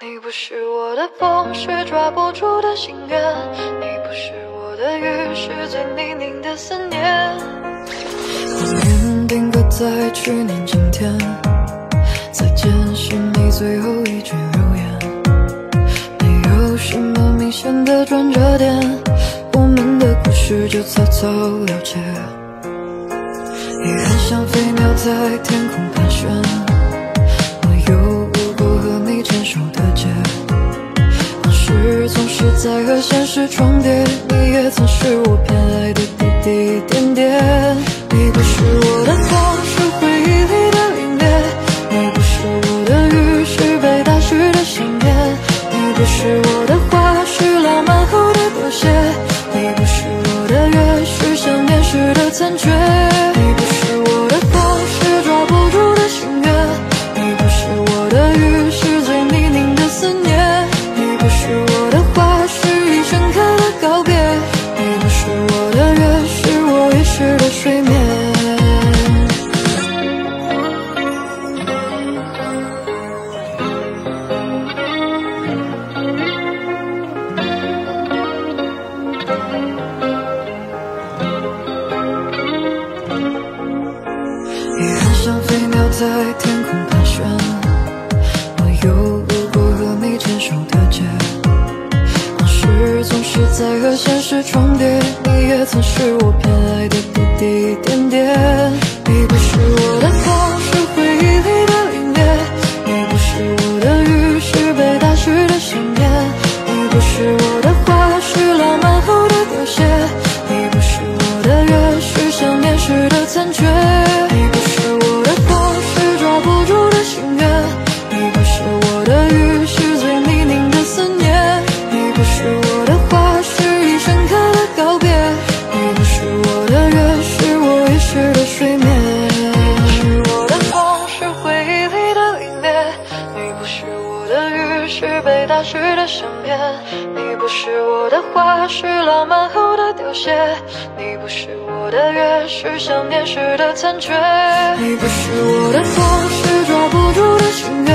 你不是我的风，是抓不住的心愿；你不是我的雨，是最泥泞的思念。光年定格在去年今天，再见是你最后一句留言，没有什么明显的转折点，我们的故事就草草了结。遗憾像飞鸟在天空盘旋，在和现实重叠，你也曾是我偏爱的滴滴点点。你不是我的风，是回忆里的凛冽；你不是我的雨，是被打湿的想念；你不是我的花，是浪漫后的凋谢；你不是我的月，是想念时的残缺。遗憾像飞鸟在天空盘旋，我又路过和你牵手的街，往事总是在和现实重叠，你也曾是我偏爱的滴滴点点。是被打湿的想念；你不是我的花，是浪漫后的凋谢；你不是我的月，是想念时的残缺。你不是我的风，是抓不住的心愿；